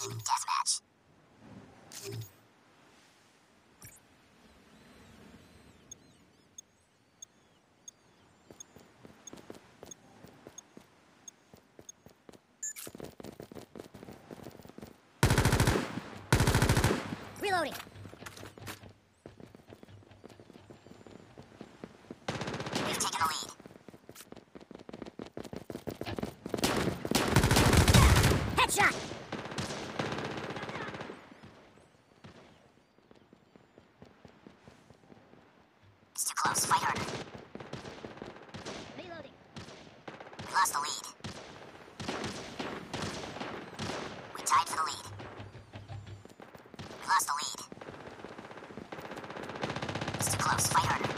Team deathmatch. Reloading. It's too close. Fight harder. Reloading. We lost the lead. We tied for the lead. We lost the lead. It's too close. Fight harder.